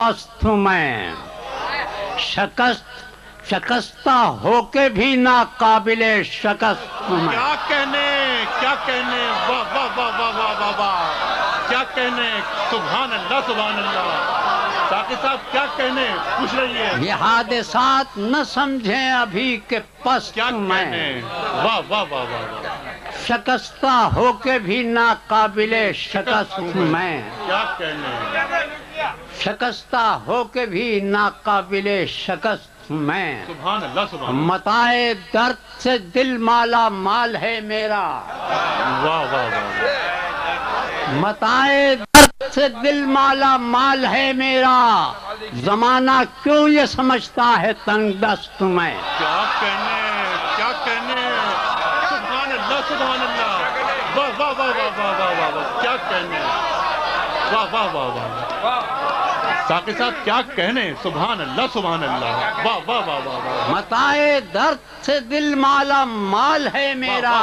अस्तु मैं। शकस्त शकस्ता होके भी ना काबिले शकस्त मैं। क्या कहने क्या कहने वाह वाह वाह वाह वाह वाह वाह। क्या कहने सुभान अल्लाह सुभान अल्लाह साकिब साहब क्या कहने पूछ रही है? ये हादसात न समझे अभी के पस क्या मैं। वाह वाह वाह वाह शकस्ता होके भी ना काबिले शकस्त मैं। क्या कहने? शकस्ता होके भी नाकाबिल शकस्त मैं। मताए दर्द से दिल माला माल है मेरा। वाह वाह मताए दर्द से दिल माला माल है मेरा। जमाना क्यों ये समझता है तंग दस्त मैं? क्या कहने क्या कहने? सुभान अल्लाह सुभान अल्लाह वाह वाह वाह वाह वाह वाह क्या कहने? वाह वाह वाह वाह साकिब साहब क्या कहने सुभान अल्लाह सुभान अल्लाह वाह वाह वाह वाह मताए दर्द से दिल माला माल है मेरा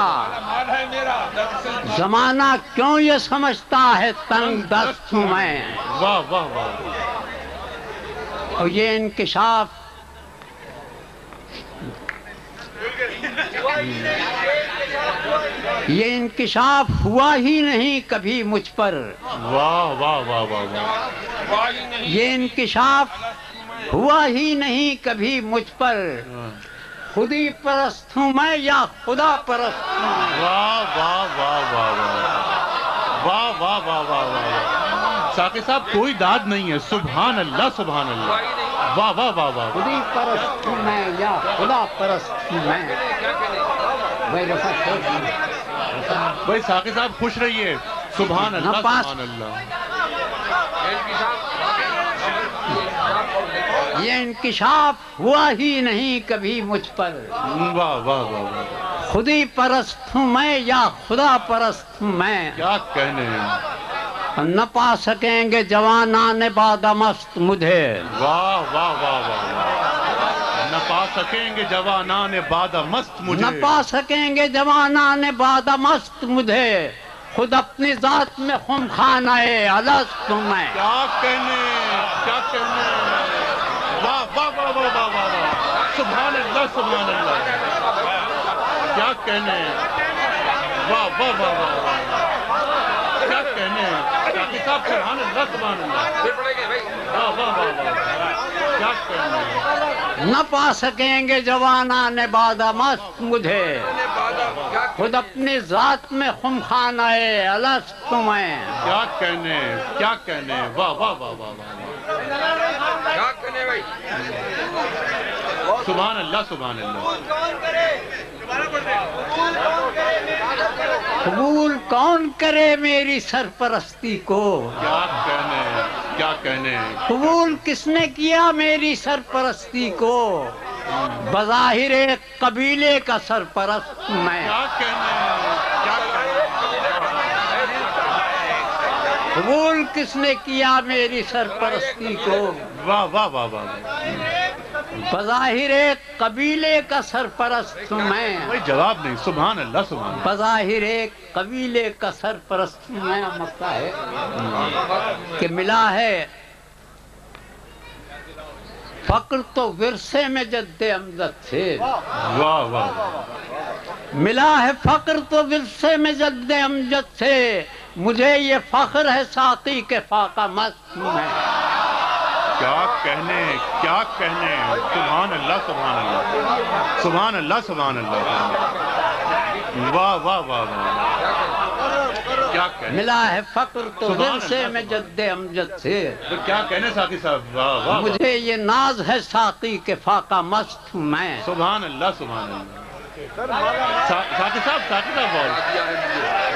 जमाना क्यों ये समझता है तंग दस्त में वाह वाह वाह और ये इंकशाफ ये इंकशाफ हुआ ही नहीं कभी मुझ पर वाह वाह वाह वाह वाह ये इंकशाफ हुआ ही नहीं कभी मुझ पर खुदी परस्त हूँ मैं या खुदा परस्त हूँ वाह वाह वाह वाह वाह वाह वाह वाह वाह वाह साकिब साहब कोई दाद नहीं है सुभान अल्लाह सुभान अल्लाह वाह वाह वाह वाह खुदी परस्त हूँ मैं या खुदा परस्त हूँ मैं भाई रफा। भाई साकिब साहब खुश रहिए। सुबह अल्लाह नपास- अल्लाह। ये इंकशाफ हुआ ही नहीं कभी मुझ पर। वाह वाह वाह वाह। खुदी परस्त हूँ मैं या खुदा परस्त हूँ मैं। क्या कहने न पा सकेंगे जवानान बादमस्त मुझे। वाह वाह वाह वाह वाह। न पा सकेंगे जवाना ने बादा मस्त मुझे न पा सकेंगे जवानान बादमस्त मुझे खुद अपनी जात में खुम खाना है अलस्त हूँ मैं क्या कहने क्या कहने वाह वाह वाह वाह वाह वाह वाह सुभान अल्लाह सुभान अल्लाह क्या कहने वाह वाह वाह वाह क्या कहने साहब सुभान अल्लाह सुभान अल्लाह वाह वाह वाह वाह क्या कहने न पा सकेंगे जवाना ने बादा मस्त मुझे। खुद अपनी जात में खुम खाना है अलस तुम्हें। क्या कहने क्या कहने? वाह वाह वाह वाह वाह सुबह अल्लाह सुबह अल्लाह। कबूल कौन करे मेरी सरपरस्ती को? क्या कहने क्या कहने कबूल किसने किया मेरी सरपरस्ती को? बजाहिर कबीले का सरपरस्त मैं। क्या कहने कबूल किसने किया मेरी सरपरस्ती को? वाह वाह वाह वाह वाह। बजाहिर कबीले का सरपरस्त मैं कोई जवाब नहीं सुभान अल्लाह सुभान अल्लाह। बजाहिर कबीले का सरपरस्त मैं मक्का है कि मिला है। फक्र तो विरसे में जद्दे अमजद से वाह वाह वाह। मिला है फक्र तो विरसे में जद्दे अमजद से मुझे ये फख्र है साकी के फाका मस्त में। क्या कहने क्या कहने? सुभान अल्लाह सुभान अल्लाह सुभान अल्लाह सुभान अल्लाह वाह वाह वाह वाह। क्या कहने? मिला है फक्र तो विरसे अल्लाह। में जद्दे अमजद से। तो क्या कहने साथी साहब? वाह वाह। मुझे ये नाज है साकी के फाका मस्त मैं। सुभान अल्लाह सुभान अल्लाह सा- साकी साहब साथी साहब बोल।